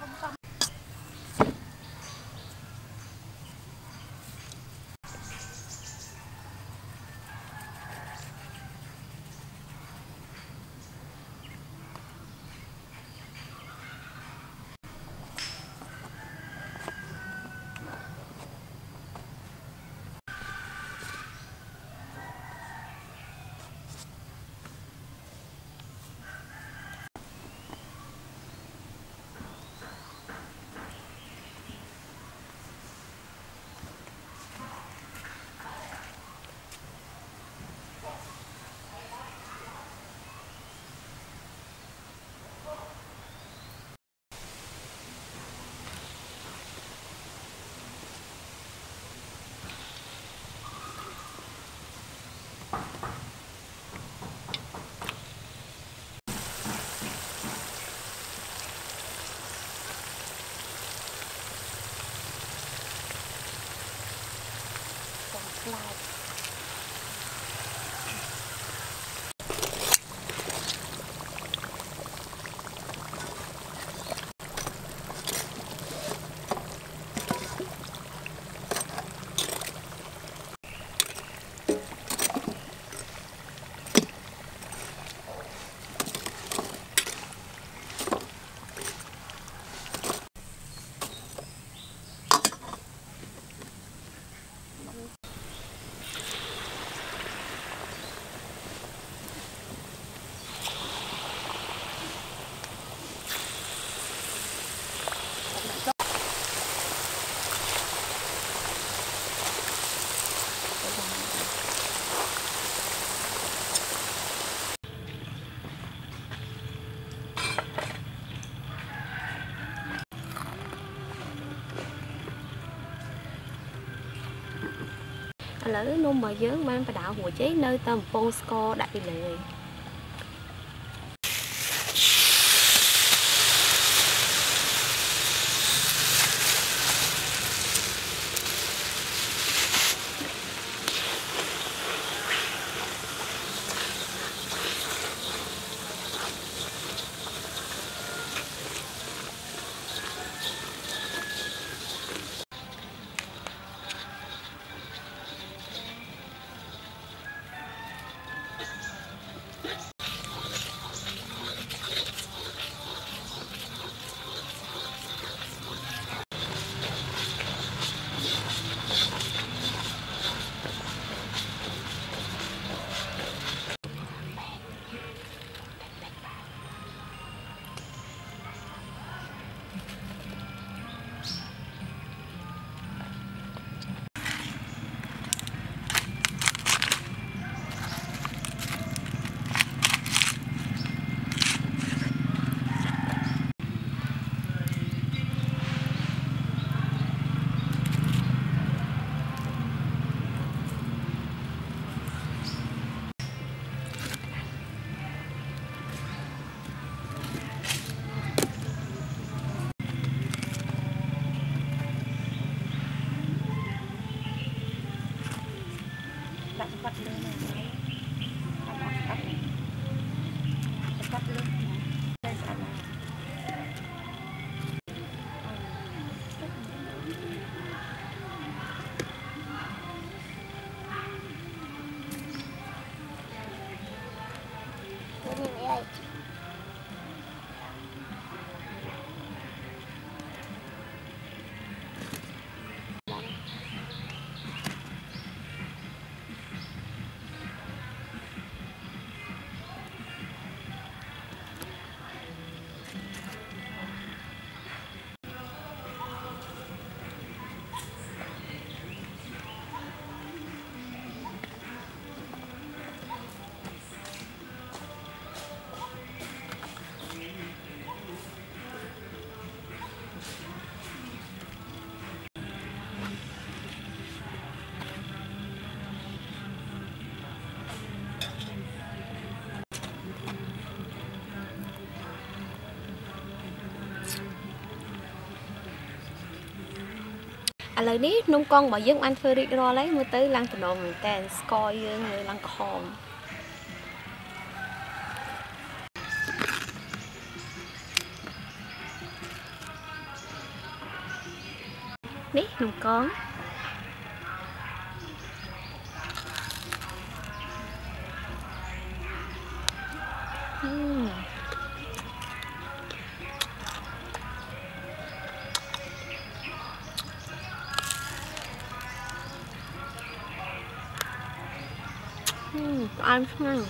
ខ្លា ច ឥឡូវនំរបស់យើងបានបដៅរួចឯងនៅតែកំពងស្ករដាក់ពីលើឯង ឥឡូវនេះនំកងរបស់យើងបានធ្វើរួចរាល់ហើយមើលទៅឡើងតំណងមែនតើស្ករយើងនៅឡើងខំនេះនំកងអឺ អឺផ្អែមឆ្ងាញ់